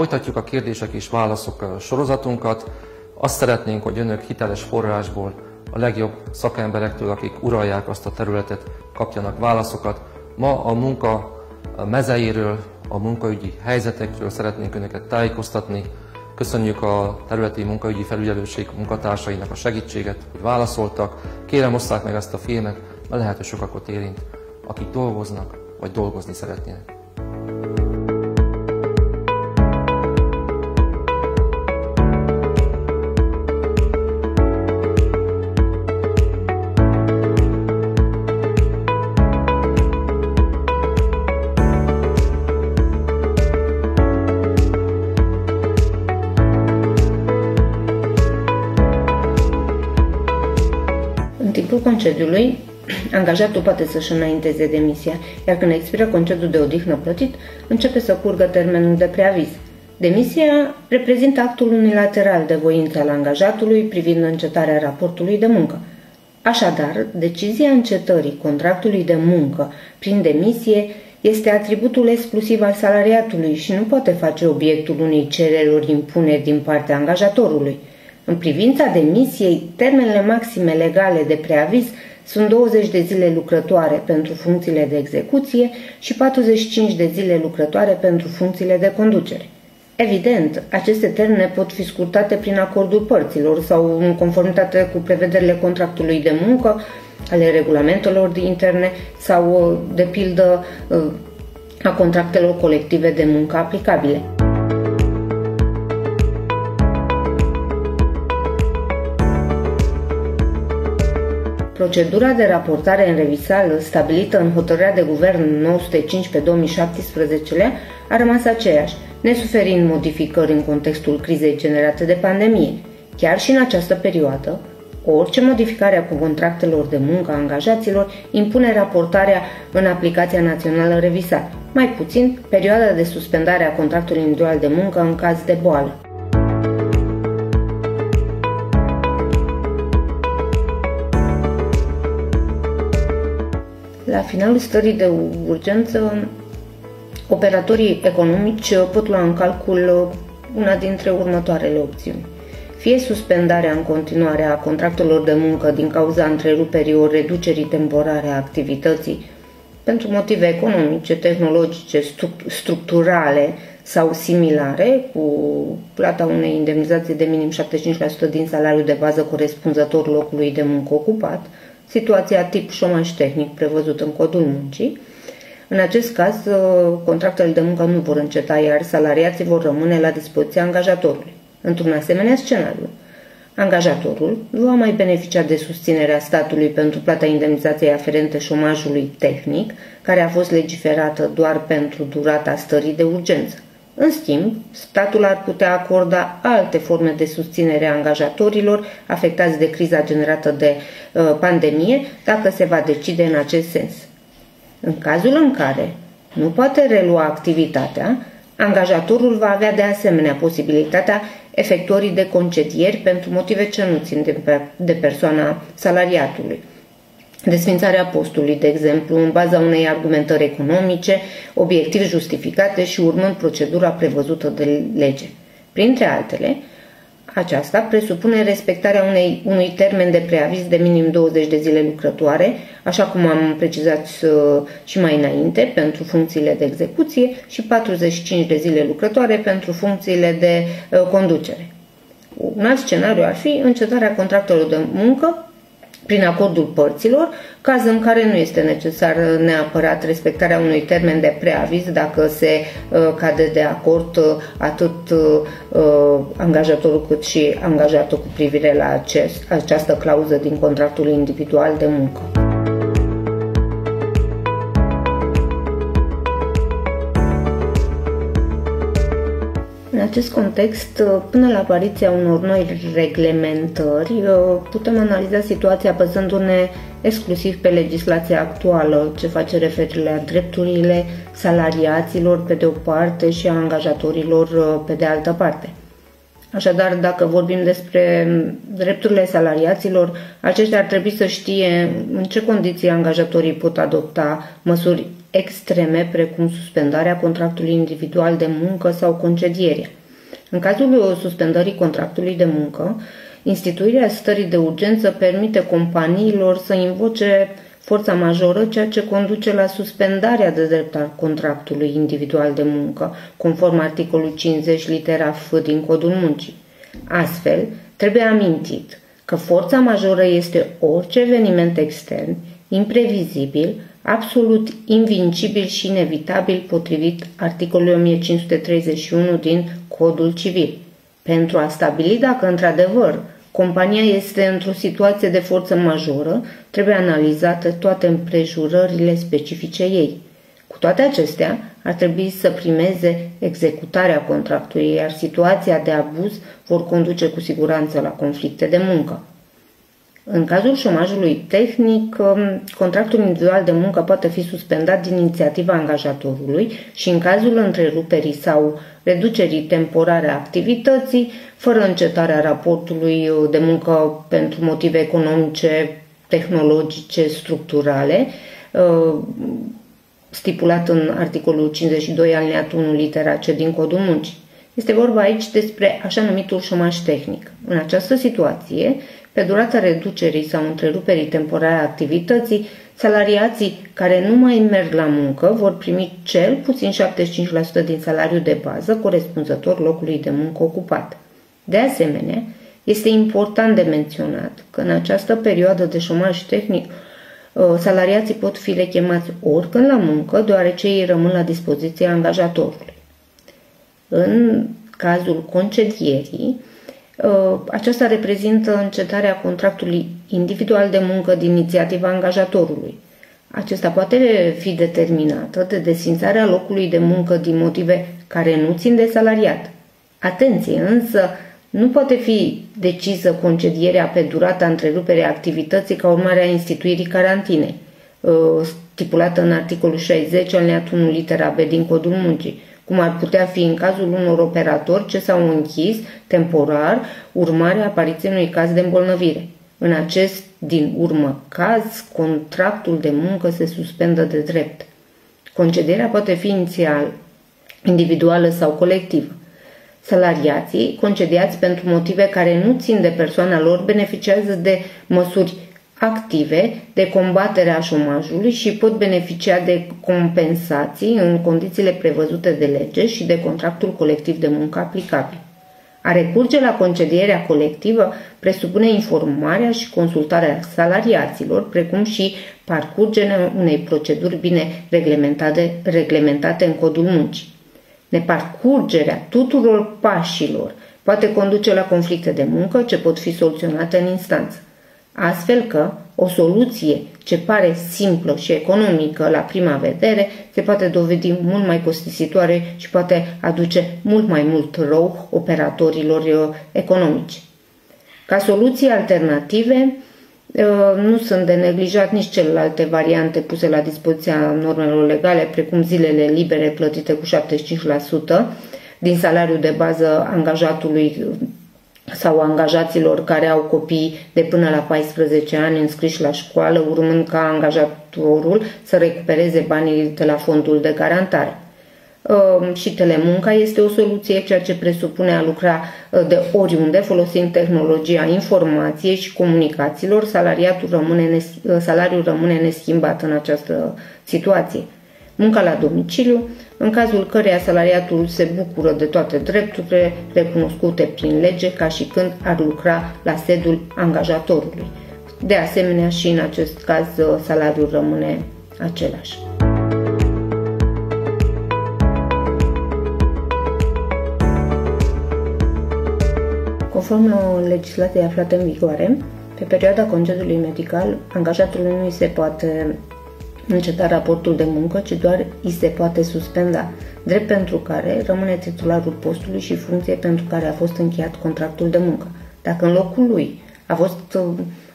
Folytatjuk a kérdések és válaszok sorozatunkat. Azt szeretnénk, hogy önök hiteles forrásból, a legjobb szakemberektől, akik uralják azt a területet, kapjanak válaszokat. Ma a munka mezeiről, a munkaügyi helyzetekről szeretnénk önöket tájékoztatni. Köszönjük a területi munkaügyi felügyelőség munkatársainak a segítséget, hogy válaszoltak. Kérem, osszák meg ezt a filmet, mert lehet, hogy sokakat érint, akik dolgoznak, vagy dolgozni szeretnének. Concediului, angajatul poate să-și înainteze demisia, iar când expiră concediul de odihnă plătit, începe să curgă termenul de preaviz. Demisia reprezintă actul unilateral de voință al angajatului privind încetarea raportului de muncă. Așadar, decizia încetării contractului de muncă prin demisie este atributul exclusiv al salariatului și nu poate face obiectul unei cereri impune din partea angajatorului – în privința demisiei, termenele maxime legale de preaviz sunt 20 de zile lucrătoare pentru funcțiile de execuție și 45 de zile lucrătoare pentru funcțiile de conducere. Evident, aceste termene pot fi scurtate prin acordul părților sau în conformitate cu prevederile contractului de muncă, ale regulamentelor interne sau, de pildă, a contractelor colective de muncă aplicabile. Procedura de raportare în revisală stabilită în hotărârea de guvern 905 pe 2017 a rămas aceeași, nesuferind modificări în contextul crizei generate de pandemie. Chiar și în această perioadă, orice modificare a contractelor de muncă a angajaților impune raportarea în aplicația națională revisat, mai puțin perioada de suspendare a contractului individual de muncă în caz de boală. La finalul stării de urgență, operatorii economici pot lua în calcul una dintre următoarele opțiuni. Fie suspendarea în continuare a contractelor de muncă din cauza întreruperii ori reducerii temporare a activității pentru motive economice, tehnologice, structurale sau similare, cu plata unei indemnizații de minim 75% din salariul de bază corespunzător locului de muncă ocupat – situația tip șomaj tehnic prevăzut în codul muncii. În acest caz, uh, contractele de muncă nu vor înceta, iar salariații vor rămâne la dispoziția angajatorului. Într-un asemenea scenariu, angajatorul va mai beneficia de susținerea statului pentru plata indemnizației aferente șomajului tehnic, care a fost legiferată doar pentru durata stării de urgență. În schimb, statul ar putea acorda alte forme de susținere a angajatorilor afectați de criza generată de uh, pandemie, dacă se va decide în acest sens. În cazul în care nu poate relua activitatea, angajatorul va avea de asemenea posibilitatea efectuării de concedieri pentru motive ce nu țin de, de persoana salariatului desfințarea postului, de exemplu, în baza unei argumentări economice, obiectiv justificate și urmând procedura prevăzută de lege. Printre altele, aceasta presupune respectarea unei, unui termen de preaviz de minim 20 de zile lucrătoare, așa cum am precizat uh, și mai înainte, pentru funcțiile de execuție și 45 de zile lucrătoare pentru funcțiile de uh, conducere. Un alt scenariu ar fi încetarea contractelor de muncă prin acordul părților, caz în care nu este necesar neapărat respectarea unui termen de preaviz dacă se uh, cade de acord uh, atât uh, angajatorul cât și angajatul cu privire la acest, această clauză din contractul individual de muncă. Acest context, până la apariția unor noi reglementări, putem analiza situația bazându-ne exclusiv pe legislația actuală, ce face referire la drepturile salariaților pe de o parte și a angajatorilor pe de altă parte. Așadar, dacă vorbim despre drepturile salariaților, aceștia ar trebui să știe în ce condiții angajatorii pot adopta măsuri extreme, precum suspendarea contractului individual de muncă sau concedierea. În cazul suspendării contractului de muncă, instituirea stării de urgență permite companiilor să invoce forța majoră, ceea ce conduce la suspendarea de drept al contractului individual de muncă, conform articolului 50 litera F din Codul Muncii. Astfel, trebuie amintit că forța majoră este orice eveniment extern, imprevizibil, absolut invincibil și inevitabil potrivit articolului 1531 din Codul Civil. Pentru a stabili dacă într-adevăr compania este într-o situație de forță majoră, trebuie analizate toate împrejurările specifice ei. Cu toate acestea, ar trebui să primeze executarea contractului, iar situația de abuz vor conduce cu siguranță la conflicte de muncă. În cazul șomajului tehnic, um, contractul individual de muncă poate fi suspendat din inițiativa angajatorului și în cazul întreruperii sau reducerii temporare a activității, fără încetarea raportului de muncă pentru motive economice, tehnologice, structurale, uh, stipulat în articolul 52 alineatul 1 litera C din Codul Muncii. Este vorba aici despre așa numitul șomaj tehnic. În această situație, pe durata reducerii sau întreruperii temporare a activității, salariații care nu mai merg la muncă vor primi cel puțin 75% din salariul de bază corespunzător locului de muncă ocupat. De asemenea, este important de menționat că în această perioadă de șomaj tehnic, ă, salariații pot fi rechemați oricând la muncă, deoarece ei rămân la dispoziția angajatorului. În cazul concedierii, ă, aceasta reprezintă încetarea contractului individual de muncă din inițiativa angajatorului. Acesta poate fi determinată de desfințarea locului de muncă din motive care nu țin de salariat. Atenție, însă, nu poate fi decisă concedierea pe durata întreruperii activității ca urmare a instituirii carantinei, ă, stipulată în articolul 60 alineatul 1 litera B din Codul Muncii, cum ar putea fi în cazul unor operatori ce s-au închis temporar urmarea apariției unui caz de îmbolnăvire. În acest din urmă caz, contractul de muncă se suspendă de drept. Concedierea poate fi inițial individuală sau colectivă. Salariații, concediați pentru motive care nu țin de persoana lor, beneficiază de măsuri active de combatere a șomajului și pot beneficia de compensații în condițiile prevăzute de lege și de contractul colectiv de muncă aplicabil. A recurge la concedierea colectivă presupune informarea și consultarea salariaților, precum și parcurgerea unei proceduri bine reglementate, reglementate în codul muncii. Neparcurgerea tuturor pașilor poate conduce la conflicte de muncă ce pot fi soluționate în instanță. Astfel că o soluție ce pare simplă și economică la prima vedere se poate dovedi mult mai costisitoare și poate aduce mult mai mult rău operatorilor uh, economici. Ca soluții alternative, uh, nu sunt de neglijat nici celelalte variante puse la dispoziția normelor legale, precum zilele libere plătite cu 75% din salariul de bază angajatului sau angajaților care au copii de până la 14 ani înscriși la școală, urmând ca angajatorul să recupereze banii de la fondul de garantare. Ehm, și telemunca este o soluție, ceea ce presupune a lucra ă, de oriunde, folosind tehnologia informației și comunicațiilor, salariatul rămâne, ă, salariul rămâne neschimbat în această situație. Munca la domiciliu, în cazul căreia salariatul se bucură de toate drepturile recunoscute prin lege, ca și când ar lucra la sedul angajatorului. De asemenea, și în acest caz, salariul rămâne același. Conform legislației aflate în vigoare, pe perioada concediului medical, angajatului nu îi se poate înceta raportul de muncă, ci doar îi se poate suspenda, drept pentru care rămâne titularul postului și funcție pentru care a fost încheiat contractul de muncă. Dacă în locul lui a fost uh,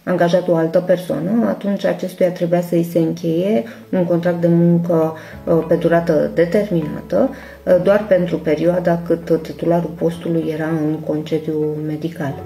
angajat o altă persoană, atunci acestuia trebuia să îi se încheie un contract de muncă uh, pe durată determinată, uh, doar pentru perioada cât titularul postului era în concediu medical.